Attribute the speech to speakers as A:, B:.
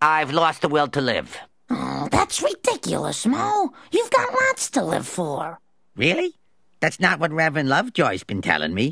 A: I've lost the will to live.
B: Oh, that's ridiculous, Moe. You've got lots to live for.
A: Really? That's not what Reverend Lovejoy's been telling me.